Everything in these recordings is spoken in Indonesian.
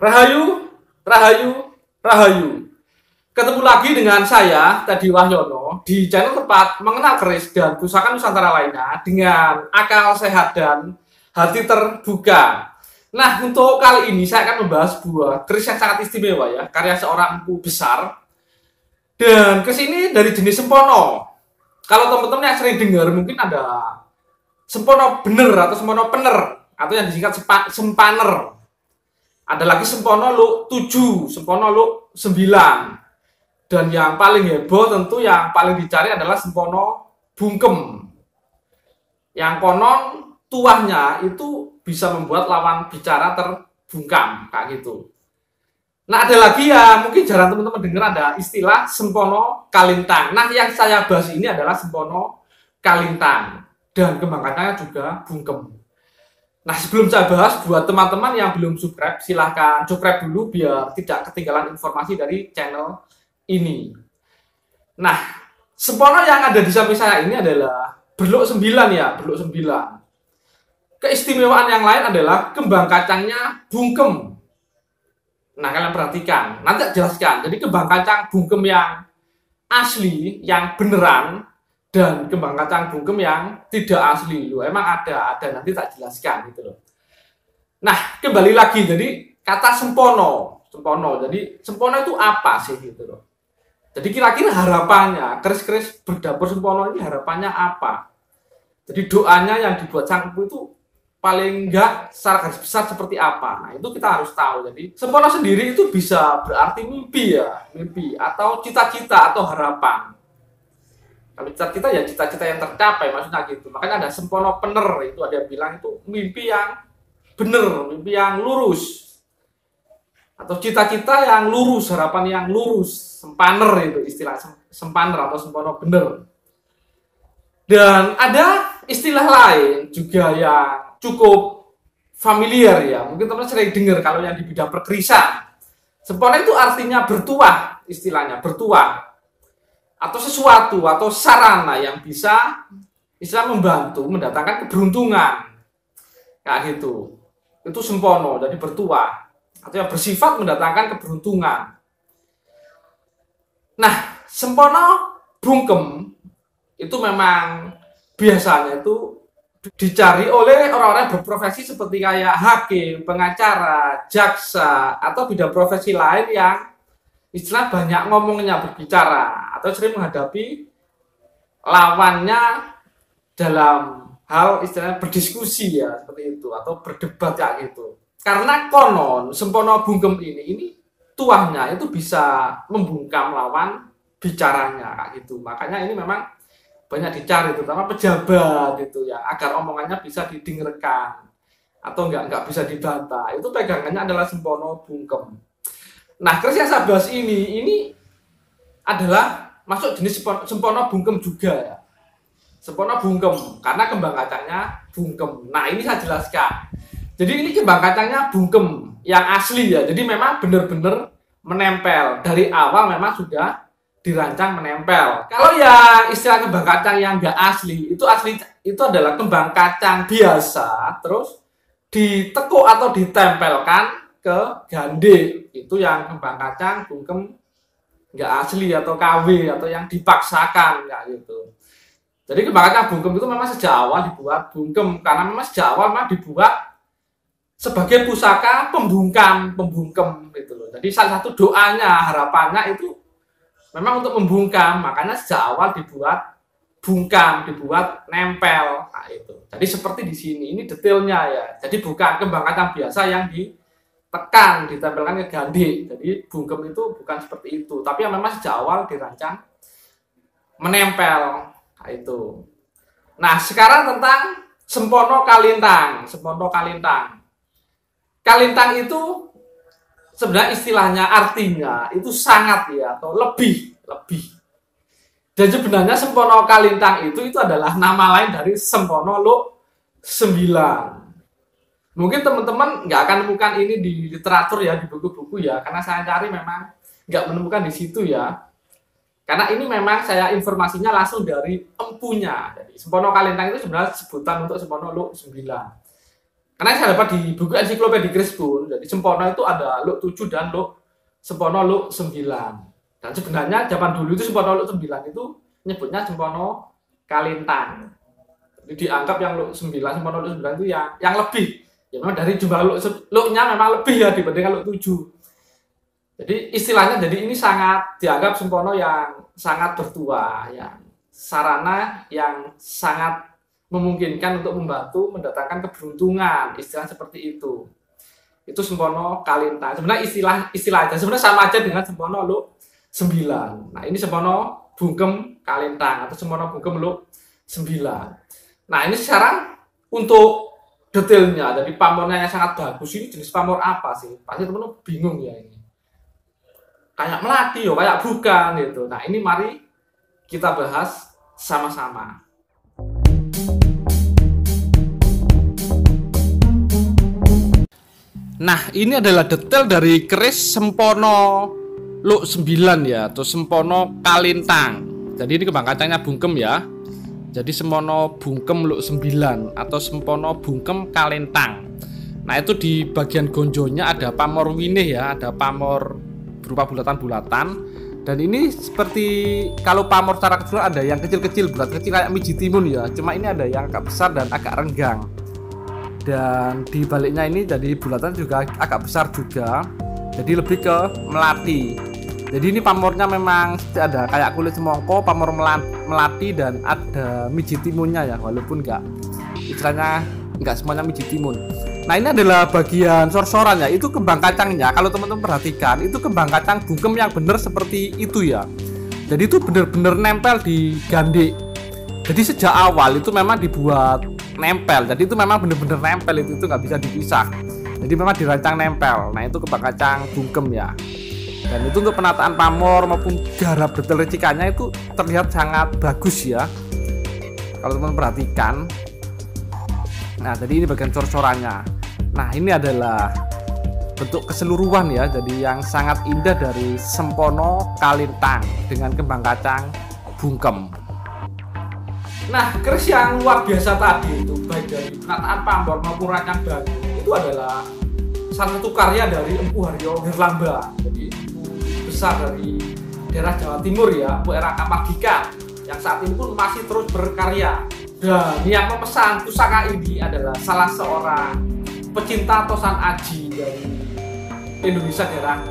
Rahayu, Rahayu, Rahayu. Ketemu lagi dengan saya, Tadi Wahyono, di channel tempat mengenal keris dan pusaka Nusantara lainnya dengan akal sehat dan hati terbuka. Nah, untuk kali ini saya akan membahas sebuah keris yang sangat istimewa ya, karya seorang besar. Dan keris ini dari jenis sempono. Kalau teman-teman yang sering dengar mungkin ada sempono bener atau sempono pener atau yang disingkat sempaner ada lagi Sempono lu 7, Sempono lu 9. Dan yang paling heboh tentu yang paling dicari adalah Sempono Bungkem. Yang konon tuahnya itu bisa membuat lawan bicara terbungkam, kayak gitu. Nah ada lagi ya, mungkin jarang teman-teman dengar ada istilah Sempono Kalintang. Nah yang saya bahas ini adalah Sempono Kalintang. Dan kembang juga Bungkem. Nah sebelum saya bahas buat teman-teman yang belum subscribe silahkan subscribe dulu biar tidak ketinggalan informasi dari channel ini. Nah sempono yang ada di samping saya ini adalah berluk 9 ya, berluk 9. Keistimewaan yang lain adalah kembang kacangnya bungkem. Nah kalian perhatikan, nanti jelaskan. Jadi kembang kacang bungkem yang asli, yang beneran dan kembang kacang bungkem yang tidak asli. Loh emang ada ada. Nanti tak jelaskan gitu loh. Nah kembali lagi. Jadi kata sempono. Sempono. Jadi sempono itu apa sih gitu loh? Jadi kira-kira harapannya keris-keris berdapur sempono ini harapannya apa? Jadi doanya yang dibuat sang itu paling enggak secara garis besar seperti apa? Nah itu kita harus tahu. Jadi sempono sendiri itu bisa berarti mimpi ya mimpi atau cita-cita atau harapan kalau cita-cita ya cita-cita yang tercapai maksudnya gitu. Makanya ada sempono pener itu ada yang bilang itu mimpi yang bener, mimpi yang lurus. Atau cita-cita yang lurus, harapan yang lurus, sempaner itu istilah sempaner atau sempono bener. Dan ada istilah lain juga yang cukup familiar ya. Mungkin teman-teman sering dengar kalau yang di bidang perkerisan. Sempono itu artinya bertuah, istilahnya bertuah atau sesuatu atau sarana yang bisa bisa membantu mendatangkan keberuntungan. Kayak gitu. Itu sempono jadi bertuah. Atau yang bersifat mendatangkan keberuntungan. Nah sempono bungkem itu memang biasanya itu dicari oleh orang-orang berprofesi seperti kayak hakim, pengacara, jaksa, atau bidang profesi lain yang istilah banyak ngomongnya berbicara atau sering menghadapi lawannya dalam hal istilahnya berdiskusi ya seperti itu atau berdebat ya gitu. Karena konon sempono bungkem ini ini tuahnya itu bisa membungkam lawan bicaranya kayak gitu. Makanya ini memang banyak dicari terutama pejabat gitu ya agar omongannya bisa didengarkan atau enggak enggak bisa dibantah. Itu pegangannya adalah sempono bungkem Nah, saya bahas ini, ini adalah masuk jenis sempono bungkem juga ya. Sempono bungkem, karena kembang kacangnya bungkem. Nah, ini saya jelaskan. Jadi ini kembang kacangnya bungkem yang asli ya. Jadi memang benar-benar menempel. Dari awal memang sudah dirancang menempel. Kalau yang istilah kembang kacang yang enggak asli, itu asli itu adalah kembang kacang biasa, terus ditekuk atau ditempelkan ke gande itu yang kembang kacang bungkem nggak asli atau KW atau yang dipaksakan nggak gitu. Jadi kembang kacang bungkem itu memang sejak awal dibuat bungkem. Karena memang sejak awal memang dibuat sebagai pusaka pembungkam pembungkem itu loh. Jadi salah satu doanya harapannya itu memang untuk membungkam. Makanya sejak awal dibuat bungkam dibuat nempel nah itu jadi seperti di sini ini detailnya ya. Jadi bukan kembang kacang biasa yang di tekan ditempelkan ke gandhi. Jadi bungkem itu bukan seperti itu. Tapi yang memang sejak awal dirancang menempel. Nah, itu. Nah sekarang tentang sempono kalintang. Sempono kalintang. Kalintang itu sebenarnya istilahnya artinya itu sangat ya atau lebih lebih. Dan sebenarnya sempono kalintang itu itu adalah nama lain dari sempono lo sembilan Mungkin teman-teman nggak akan menemukan ini di literatur ya, di buku-buku ya, karena saya cari memang nggak menemukan di situ ya. Karena ini memang saya informasinya langsung dari empunya. Jadi Sempono Kalintang itu sebenarnya sebutan untuk Sempono Lu 9. karena saya dapat di buku ensiklopedia Kris pun jadi Sempono itu ada Luk 7 dan Luk Sempono Luk 9 dan sebenarnya zaman dulu itu Sempono Luk 9 itu nyebutnya Sempono Kalintang jadi dianggap yang Luk 9 Sempono Luk 9 itu yang yang lebih ya memang dari jumlah Luk Luknya memang lebih ya dibandingkan Luk 7 jadi istilahnya jadi ini sangat dianggap Sempono yang sangat bertua yang sarana yang sangat memungkinkan untuk membantu mendatangkan keberuntungan istilah seperti itu. Itu sempono kalinta. Sebenarnya istilah istilah aja sebenarnya sama aja dengan sempono lu sembilan. Nah ini sempono bungkem kalintang atau sempono bungkem lu sembilan. Nah ini sekarang untuk detailnya jadi pamornya yang sangat bagus. Ini jenis pamor apa sih? Pasti teman bingung ya ini. Kayak melati yo kayak bukan gitu. Nah ini mari kita bahas sama-sama. Nah, ini adalah detail dari keris sempono luk 9 ya, atau sempono kalintang. Jadi ini kembang kacangnya bungkem ya. Jadi sempono bungkem luk 9 atau sempono bungkem kalintang. Nah, itu di bagian gonjonya ada pamor winih ya, ada pamor berupa bulatan-bulatan. Dan ini seperti kalau pamor secara kecil ada yang kecil-kecil, bulat kecil kayak miji timun ya. Cuma ini ada yang agak besar dan agak renggang dan di baliknya ini jadi bulatan juga agak besar juga jadi lebih ke melati jadi ini pamornya memang ada kayak kulit semongko pamor melati dan ada miji timunnya ya walaupun enggak istilahnya enggak semuanya miji timun. Nah ini adalah bagian sor-soran ya itu kembang kacangnya kalau teman-teman perhatikan itu kembang kacang bungkem yang benar seperti itu ya. Jadi itu benar-benar nempel di gandek. Jadi sejak awal itu memang dibuat nempel. Jadi itu memang bener-bener nempel itu itu nggak bisa dipisah. Jadi memang dirancang nempel. Nah itu kebak kacang bungkem ya dan itu untuk penataan pamor maupun garap detail recikannya itu terlihat sangat bagus ya. Kalau teman perhatikan. Nah jadi ini bagian cor-corannya. Nah ini adalah bentuk keseluruhan ya. Jadi yang sangat indah dari sempono kalintang dengan kembang kacang bungkem. Nah, keris yang luar biasa tadi itu baik dari penataan pambor maupun rancang baru itu adalah satu karya dari Empu Haryo Herlamba. Jadi besar dari daerah Jawa Timur ya, Empu era Kapagika yang saat ini pun masih terus berkarya. Dan yang memesan pusaka ini adalah salah seorang pecinta tosan aji dari Indonesia daerah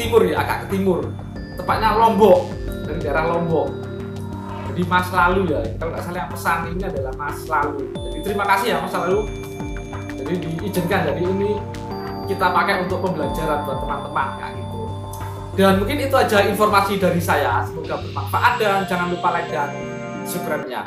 timur ya, agak ke timur. Tepatnya Lombok, dari daerah Lombok di Mas Lalu ya kalau nggak salah yang pesan ini adalah Mas Lalu jadi terima kasih ya Mas Lalu jadi diizinkan jadi ini kita pakai untuk pembelajaran buat teman-teman kayak gitu dan mungkin itu aja informasi dari saya. Semoga bermanfaat dan jangan lupa like dan subscribe nya